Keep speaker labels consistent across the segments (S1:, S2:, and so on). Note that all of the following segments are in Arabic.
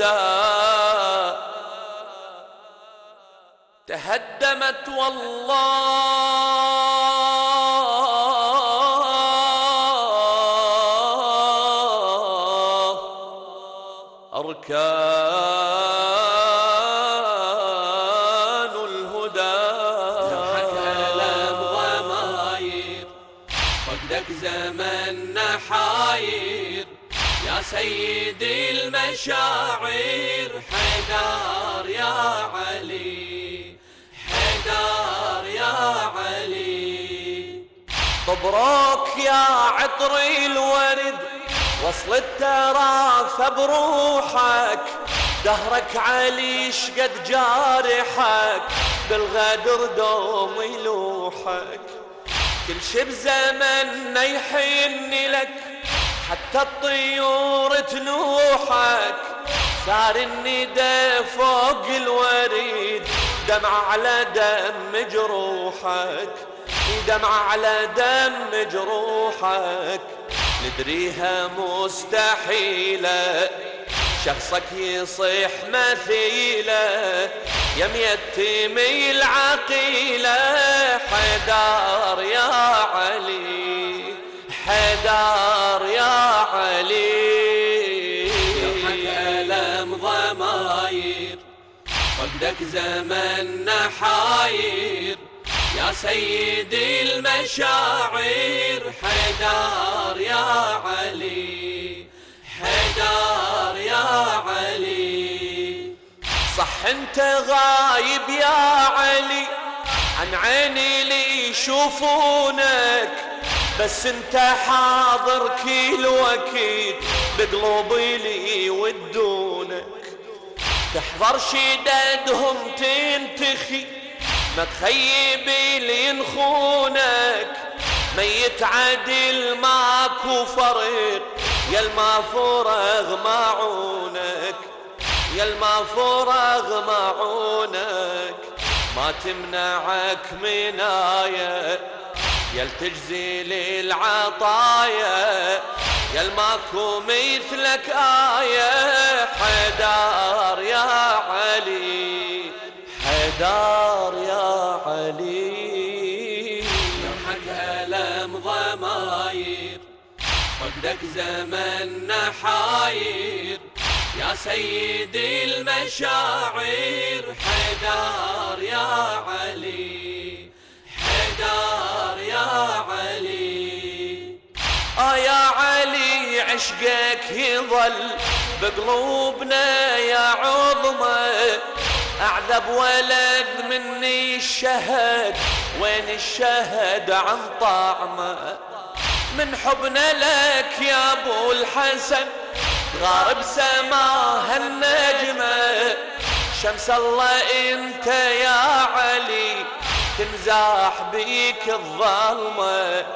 S1: الهدى. تهدمت والله أركان الهدى.
S2: جرحك ألم ضماير فقدك زمن نحاير يا سيدي المشاعر حيدار يا علي حيدار يا علي.
S1: طبروك يا عطري الورد وصل التراث بروحك. دهرك علي شقد جارحك بالغدر دوم يلوحك. كل شي بزمن يحن لك حتى الطيور تنوحك صار الندى فوق الوريد دمع على دم جروحك. دمع على دم جروحك. ندريها مستحيلة. شخصك يصيح مثيلة. يا ميتمي العقيلة. حدار يا علي حدار يا علي.
S2: ألم ضماير. فقدك زمن نحاير. يا سيدي المشاعر حيدار يا علي. حيدار يا علي.
S1: صح أنت غايب يا علي. عن عيني لي يشوفونك بس انت حاضر كل وكيل بقلوبي لي يودونك تحضر شدادهم تنتخي ما تخيب اللي ينخونك ميت عدل ماكو فرق يا الما فرغ معونك يا الما فرغ معونك ما تمنعك منايا يا التجزي للعطايا يا الماكو مثلك آية. حدار يا علي حدار يا علي.
S2: جرحك ألم ضماير فقدك زمن نحاير. يا سيدي المشاعر حيدار يا علي حيدار
S1: عشقك يظل بقلوبنا يا عظمة. أعذب ولد مني الشهد وين الشهد عن طعمة؟ من حبنا لك يا أبو الحسن غارب سماها النجمة. شمس الله أنت يا علي تنزاح بيك الظلمة.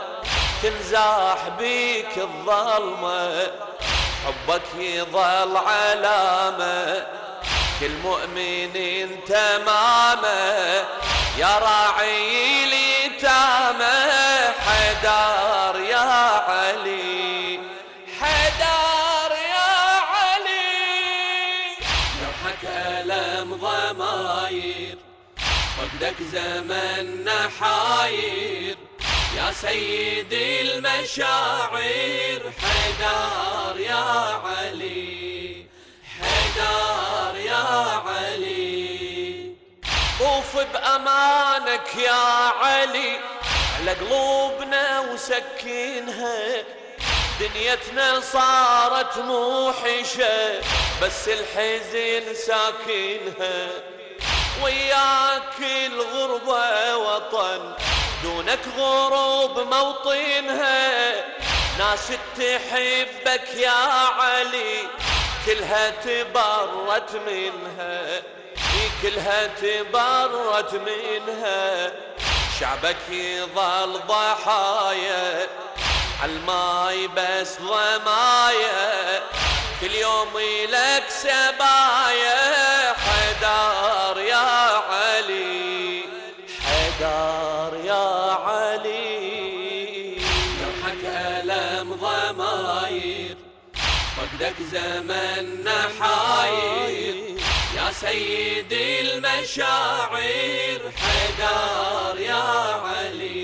S1: تنزاح بيك الظلمة حبك يظل علامة. كل مؤمن تمامه يا راعي اليتامى حدار يا علي حدار يا علي.
S2: جرحك ألم ضماير فقدك زمن نحاير يا سيدي المشاعر حيدار يا علي حيدار يا علي.
S1: طوف بأمانك يا علي على قلوبنا وسكنها. دنيتنا صارت موحشة بس الحزن ساكنها. وياك الغربة دونك غروب موطنها. ناس تحبك يا علي كلها تبرت منها. كلها تبرت منها. شعبك يظل ضحايا عالماي بس ضمايا. كل يوم لك سبايا حدار يا
S2: فقدك زماننا حاير. يا سيد المشاعر حدار يا علي